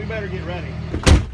We better get ready.